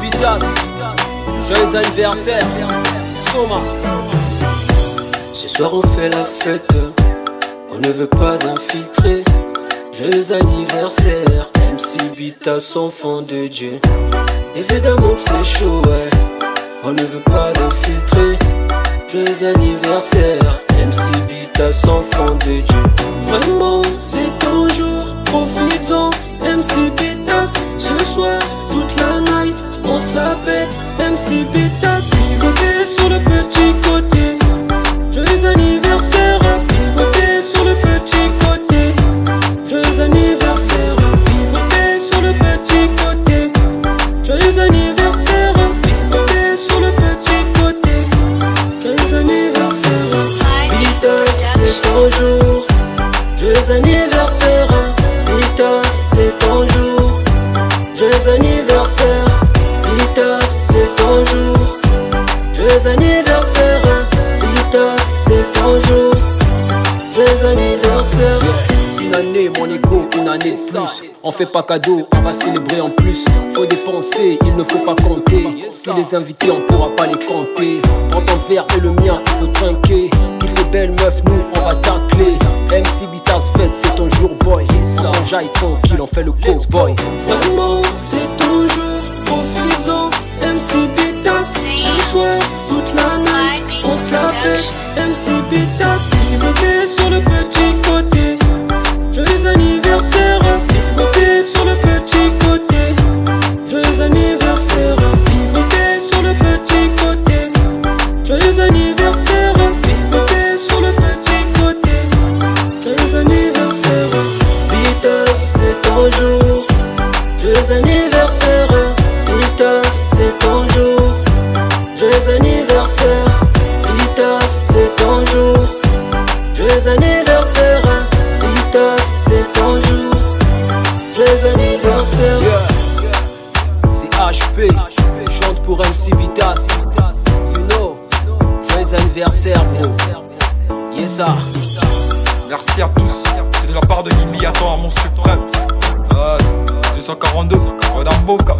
Bitas, joyeux anniversaire. Ce soir on fait la fête, on ne veut pas d'infiltrer. Joyeux anniversaire, MC Bitas, enfant de Dieu. Évidemment que c'est chaud. On ne veut pas d'infiltrer. Joyeux anniversaire, MC Bitas, enfant de Dieu. Vraiment, c'est Joyeux anniversaire, Vitas, c'est ton jour. Joyeux c'est ton jour. Anniversaire, Joyeux anniversaire, Vitas, c'est ton jour. Joyeux anniversaire. Une année, mon ego, une année plus. On fait pas cadeau, on va célébrer en plus. Faut dépenser, il ne faut pas compter. Si les invités, on pourra pas les compter. Prends ton verre et le mien, il faut trinquer. Il fait belle meuf, nous, on va tacler. MC Bitas fête, c'est ton jour, boy. On s'enjaille tranquille, on fait le coke, boy. Vraiment, c'est MC Bitas. Vivez sur le petit côté. Joyeux anniversaire, vivez sur le petit côté. Joyeux anniversaire, sur le petit côté. Joyeux anniversaire, sur le petit côté. Joyeux anniversaire, c'est ton jour. Joyeux anniversaire, c'est ton jour. Joyeux anniversaire, ton jour. Joyeux anniversaire, Vitas, c'est ton jour. Joyeux anniversaire. C'est HP, chante pour MC Bitas. You know, joyeux anniversaire, bro. Yes, sir. Merci à tous. C'est de la part de Nimi, attends à mon suprême. Euh, 242, Rodamboka.